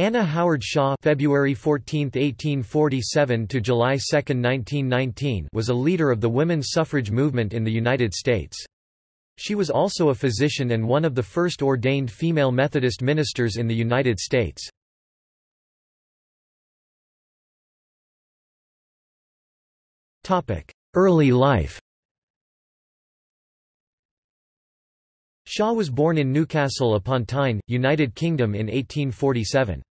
Anna Howard Shaw February 14, 1847 to July 2, 1919 was a leader of the women's suffrage movement in the United States. She was also a physician and one of the first ordained female Methodist ministers in the United States. Early life Shaw was born in Newcastle upon Tyne, United Kingdom in 1847.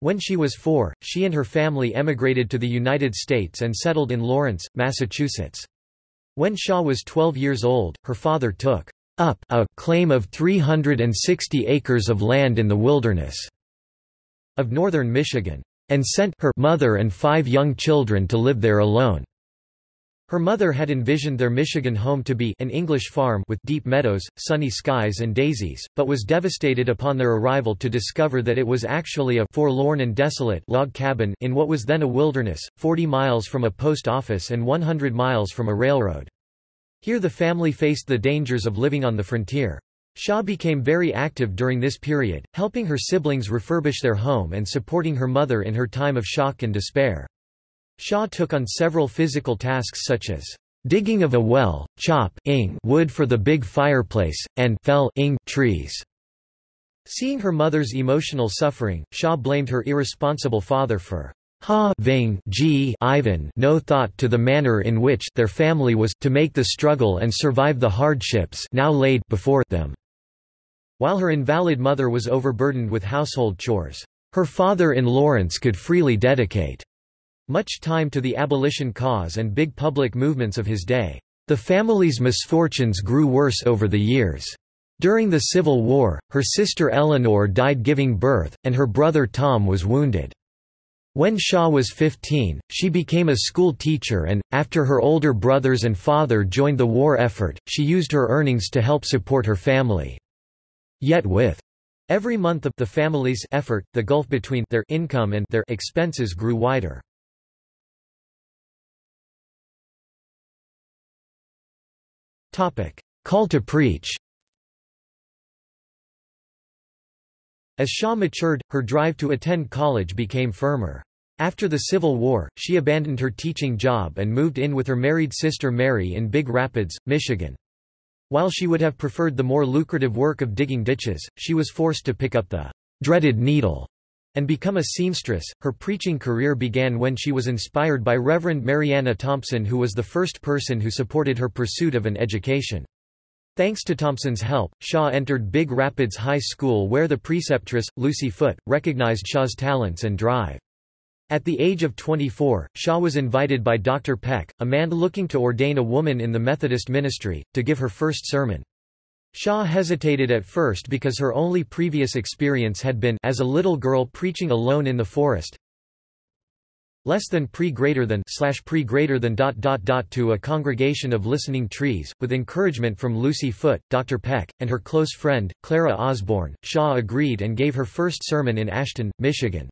When she was four, she and her family emigrated to the United States and settled in Lawrence, Massachusetts. When Shaw was 12 years old, her father took up a claim of 360 acres of land in the wilderness of northern Michigan, and sent her mother and five young children to live there alone. Her mother had envisioned their Michigan home to be an English farm with deep meadows, sunny skies and daisies, but was devastated upon their arrival to discover that it was actually a forlorn and desolate log cabin in what was then a wilderness, 40 miles from a post office and 100 miles from a railroad. Here the family faced the dangers of living on the frontier. Shaw became very active during this period, helping her siblings refurbish their home and supporting her mother in her time of shock and despair. Shaw took on several physical tasks such as digging of a well, chop ing wood for the big fireplace, and fell ing trees. Seeing her mother's emotional suffering, Shaw blamed her irresponsible father for ha ving g Ivan no thought to the manner in which their family was to make the struggle and survive the hardships now laid before them. While her invalid mother was overburdened with household chores, her father in Lawrence could freely dedicate much time to the abolition cause and big public movements of his day. The family's misfortunes grew worse over the years. During the Civil War, her sister Eleanor died giving birth, and her brother Tom was wounded. When Shaw was 15, she became a school teacher and, after her older brothers and father joined the war effort, she used her earnings to help support her family. Yet with every month of the family's effort, the gulf between their income and their expenses grew wider. Call to preach As Shaw matured, her drive to attend college became firmer. After the Civil War, she abandoned her teaching job and moved in with her married sister Mary in Big Rapids, Michigan. While she would have preferred the more lucrative work of digging ditches, she was forced to pick up the dreaded needle and become a seamstress. Her preaching career began when she was inspired by Reverend Marianna Thompson who was the first person who supported her pursuit of an education. Thanks to Thompson's help, Shaw entered Big Rapids High School where the preceptress, Lucy Foote, recognized Shaw's talents and drive. At the age of 24, Shaw was invited by Dr. Peck, a man looking to ordain a woman in the Methodist ministry, to give her first sermon. Shaw hesitated at first because her only previous experience had been as a little girl preaching alone in the forest less than pre greater than slash pre greater than dot dot dot to a congregation of listening trees, with encouragement from Lucy Foote, Dr. Peck, and her close friend, Clara Osborne, Shaw agreed and gave her first sermon in Ashton, Michigan.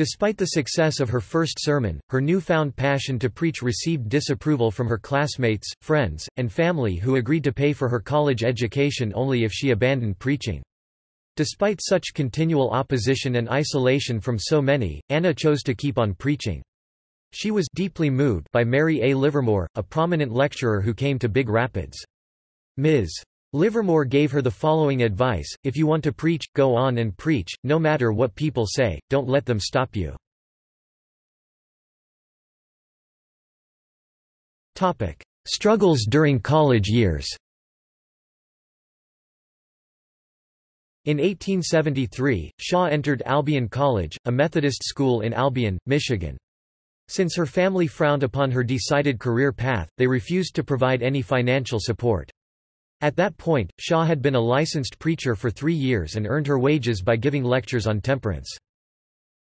Despite the success of her first sermon, her newfound passion to preach received disapproval from her classmates, friends, and family who agreed to pay for her college education only if she abandoned preaching. Despite such continual opposition and isolation from so many, Anna chose to keep on preaching. She was deeply moved by Mary A. Livermore, a prominent lecturer who came to Big Rapids. Ms. Livermore gave her the following advice, if you want to preach, go on and preach, no matter what people say, don't let them stop you. Struggles during college years In 1873, Shaw entered Albion College, a Methodist school in Albion, Michigan. Since her family frowned upon her decided career path, they refused to provide any financial support. At that point, Shaw had been a licensed preacher for three years and earned her wages by giving lectures on temperance.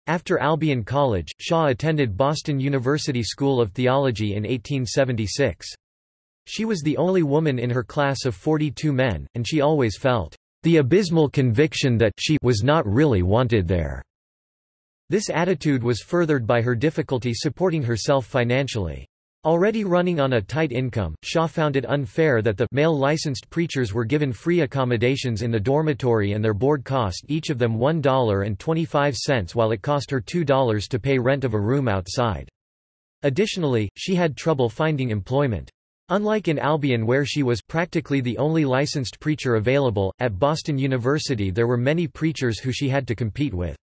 After Albion College, Shaw attended Boston University School of Theology in 1876. She was the only woman in her class of 42 men, and she always felt the abysmal conviction that she was not really wanted there. This attitude was furthered by her difficulty supporting herself financially. Already running on a tight income, Shaw found it unfair that the male licensed preachers were given free accommodations in the dormitory and their board cost each of them $1.25 while it cost her $2 to pay rent of a room outside. Additionally, she had trouble finding employment. Unlike in Albion where she was practically the only licensed preacher available, at Boston University there were many preachers who she had to compete with.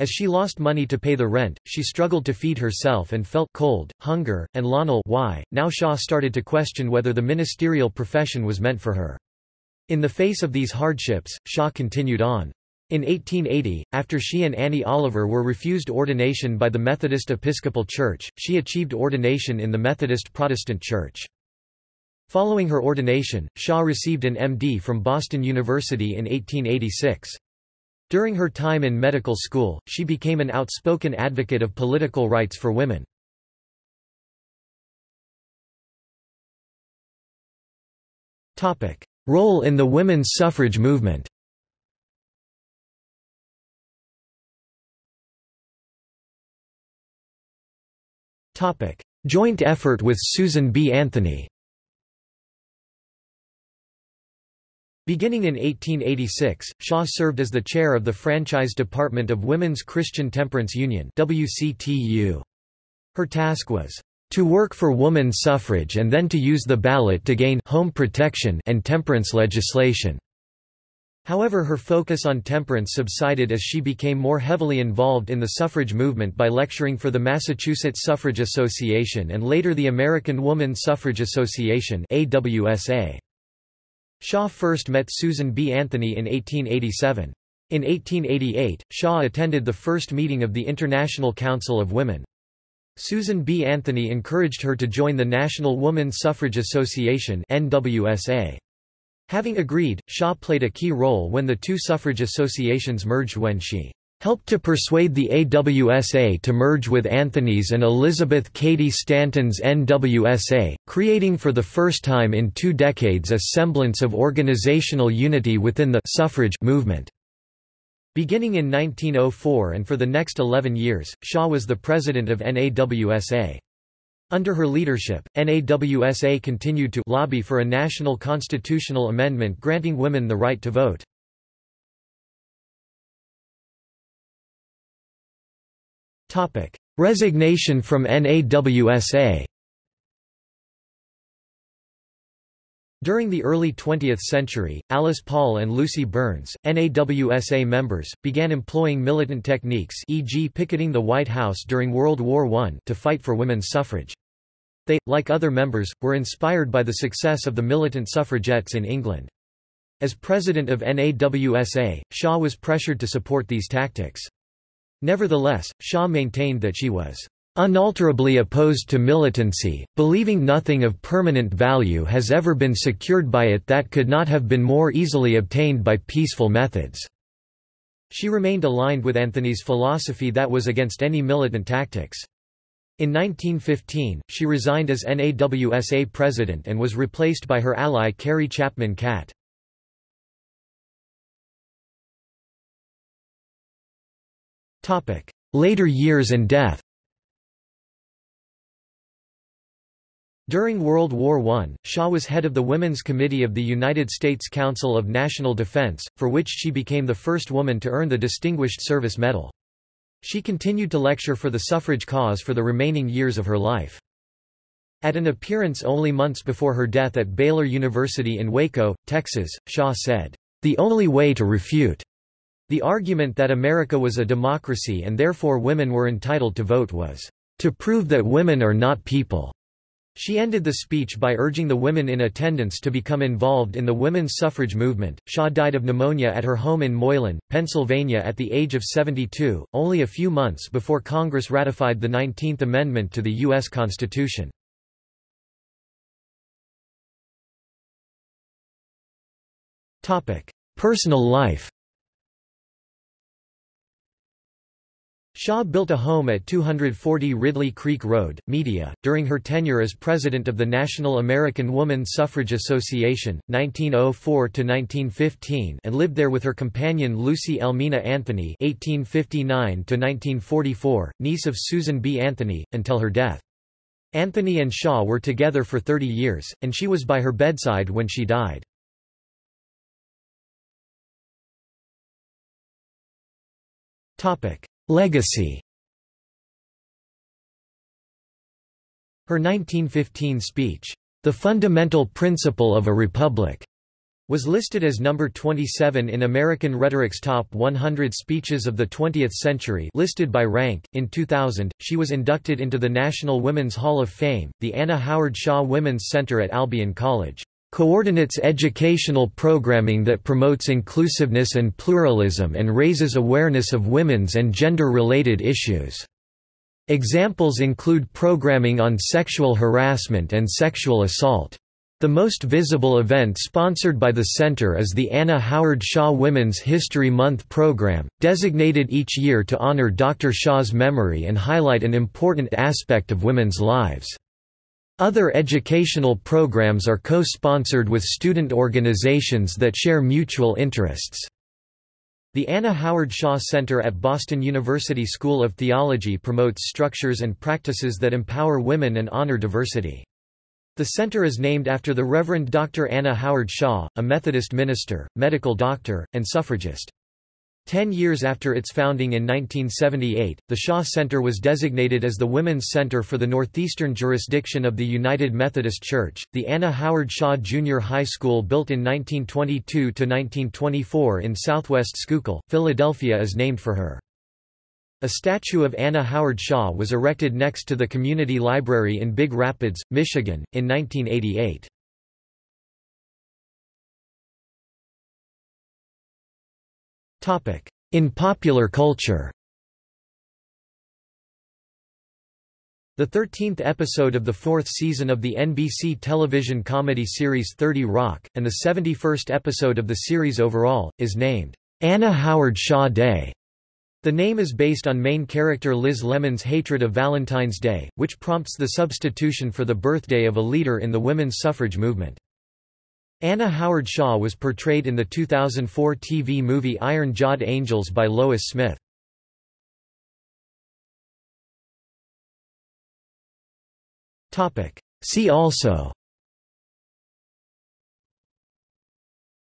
As she lost money to pay the rent, she struggled to feed herself and felt cold, hunger, and Lonel why. Now Shaw started to question whether the ministerial profession was meant for her. In the face of these hardships, Shaw continued on. In 1880, after she and Annie Oliver were refused ordination by the Methodist Episcopal Church, she achieved ordination in the Methodist Protestant Church. Following her ordination, Shaw received an MD from Boston University in 1886. During her time in medical school, she became an outspoken advocate of political rights for women. Role in the women's suffrage movement Joint effort with Susan B. Anthony Beginning in 1886, Shaw served as the chair of the franchise department of Women's Christian Temperance Union WCTU. Her task was to work for woman suffrage and then to use the ballot to gain home protection and temperance legislation. However her focus on temperance subsided as she became more heavily involved in the suffrage movement by lecturing for the Massachusetts Suffrage Association and later the American Woman Suffrage Association AWSA. Shaw first met Susan B. Anthony in 1887. In 1888, Shaw attended the first meeting of the International Council of Women. Susan B. Anthony encouraged her to join the National Woman Suffrage Association NWSA. Having agreed, Shaw played a key role when the two suffrage associations merged when she helped to persuade the AWSA to merge with Anthony's and Elizabeth Cady Stanton's NWSA, creating for the first time in two decades a semblance of organizational unity within the suffrage movement. Beginning in 1904 and for the next 11 years, Shaw was the president of NAWSA. Under her leadership, NAWSA continued to lobby for a national constitutional amendment granting women the right to vote. Topic: Resignation from NAWSA. During the early 20th century, Alice Paul and Lucy Burns, NAWSA members, began employing militant techniques e.g. picketing the White House during World War I to fight for women's suffrage. They, like other members, were inspired by the success of the militant suffragettes in England. As president of NAWSA, Shaw was pressured to support these tactics. Nevertheless, Shaw maintained that she was unalterably opposed to militancy, believing nothing of permanent value has ever been secured by it that could not have been more easily obtained by peaceful methods." She remained aligned with Anthony's philosophy that was against any militant tactics. In 1915, she resigned as NAWSA president and was replaced by her ally Carrie Chapman Catt. Later years and death During World War I, Shaw was head of the Women's Committee of the United States Council of National Defense, for which she became the first woman to earn the Distinguished Service Medal. She continued to lecture for the suffrage cause for the remaining years of her life. At an appearance only months before her death at Baylor University in Waco, Texas, Shaw said, "...the only way to refute the argument that America was a democracy and therefore women were entitled to vote was, "...to prove that women are not people." She ended the speech by urging the women in attendance to become involved in the women's suffrage movement. Shaw died of pneumonia at her home in Moylan, Pennsylvania at the age of 72, only a few months before Congress ratified the 19th Amendment to the U.S. Constitution. Personal life Shaw built a home at 240 Ridley Creek Road, Media, during her tenure as president of the National American Woman Suffrage Association, 1904–1915 and lived there with her companion Lucy Elmina Anthony 1859–1944, niece of Susan B. Anthony, until her death. Anthony and Shaw were together for 30 years, and she was by her bedside when she died. Legacy Her 1915 speech, The Fundamental Principle of a Republic, was listed as number 27 in American Rhetoric's Top 100 Speeches of the 20th Century listed by rank. In 2000, she was inducted into the National Women's Hall of Fame. The Anna Howard Shaw Women's Center at Albion College coordinates educational programming that promotes inclusiveness and pluralism and raises awareness of women's and gender-related issues. Examples include programming on sexual harassment and sexual assault. The most visible event sponsored by the center is the Anna Howard Shaw Women's History Month program, designated each year to honor Dr. Shaw's memory and highlight an important aspect of women's lives. Other educational programs are co-sponsored with student organizations that share mutual interests. The Anna Howard Shaw Center at Boston University School of Theology promotes structures and practices that empower women and honor diversity. The center is named after the Reverend Dr. Anna Howard Shaw, a Methodist minister, medical doctor, and suffragist. Ten years after its founding in 1978, the Shaw Center was designated as the Women's Center for the Northeastern Jurisdiction of the United Methodist Church. The Anna Howard Shaw Junior High School, built in 1922 to 1924 in southwest Schuylkill, Philadelphia, is named for her. A statue of Anna Howard Shaw was erected next to the community library in Big Rapids, Michigan, in 1988. In popular culture. The 13th episode of the fourth season of the NBC television comedy series 30 Rock, and the 71st episode of the series overall, is named, "'Anna Howard Shaw Day' The name is based on main character Liz Lemon's hatred of Valentine's Day, which prompts the substitution for the birthday of a leader in the women's suffrage movement. Anna Howard Shaw was portrayed in the 2004 TV movie Iron Jawed Angels by Lois Smith. See also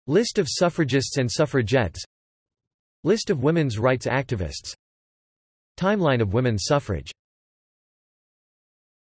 List of suffragists and suffragettes List of women's rights activists Timeline of women's suffrage